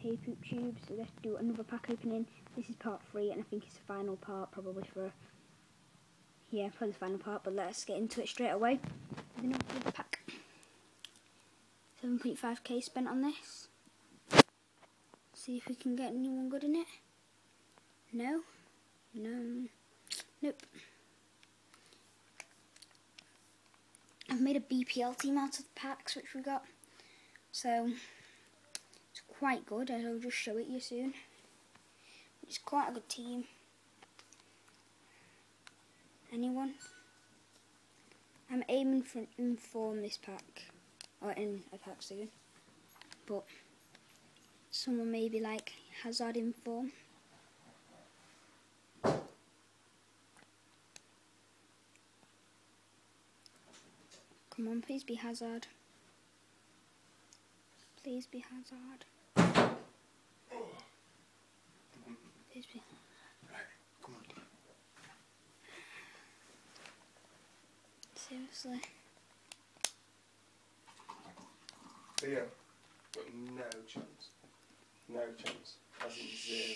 Hey Boom Tube, so let's do another pack opening. This is part three, and I think it's the final part, probably for, yeah, probably the final part, but let's get into it straight away another pack. 7.5k spent on this. See if we can get anyone good in it. No? No. Nope. I've made a BPL team out of the packs which we got. So, quite good. I'll just show it you soon. It's quite a good team. Anyone? I'm aiming for an inform this pack. Or in a pack soon. But, someone maybe like Hazard inform. Come on, please be Hazard. Please be Hazard. Please be. Come on. Seriously. Theo, got no chance. No chance. As in zero.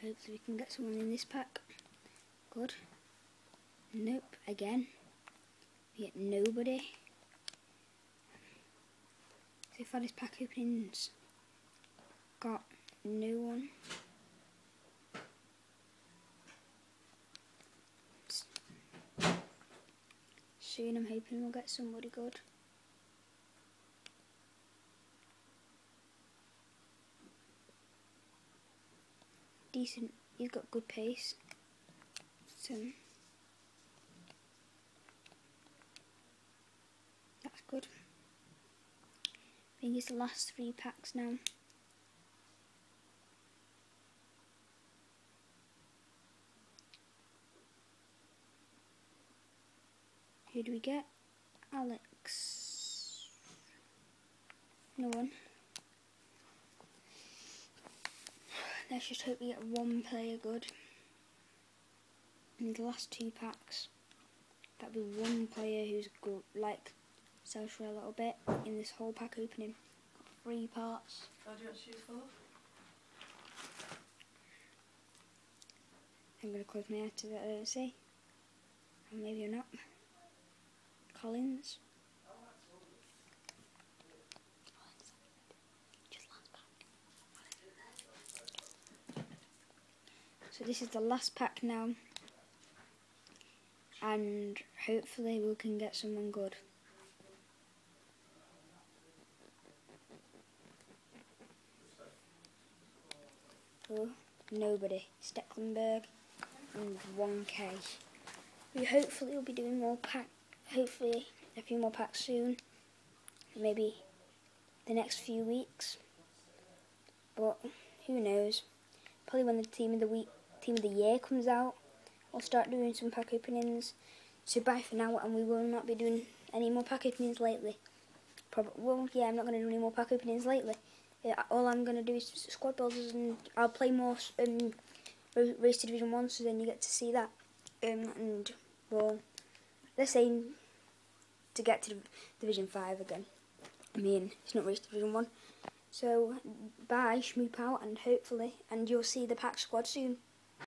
Hopefully we can get someone in this pack. Good. Nope, again. We get nobody. So far this pack openings got no one. Soon I'm hoping we'll get somebody good. decent. He's got good pace. So good. Think it's the last three packs now. Who do we get? Alex. No one. Let's just hope we get one player good. In the last two packs, that'll be one player who's like sells for a little bit in this whole pack opening. Got three parts. Oh, do you want to choose four? I'm gonna close my eyes to that I don't see. Or maybe not. Collins. Just last pack. So this is the last pack now. And hopefully we can get someone good. Nobody. Stekelenburg and 1k. We hopefully will be doing more pack. Hopefully a few more packs soon. Maybe the next few weeks. But who knows? Probably when the team of the week, team of the year comes out, we'll start doing some pack openings. So bye for now, and we will not be doing any more pack openings lately. Probably, well, yeah, I'm not going to do any more pack openings lately. Yeah, all I'm to do is squad builders, and I'll play more um, race to Division 1, so then you get to see that. Um, and, well, let's aim to get to Division 5 again. I mean, it's not race to Division 1. So, bye, schmoop out, and hopefully, and you'll see the pack squad soon.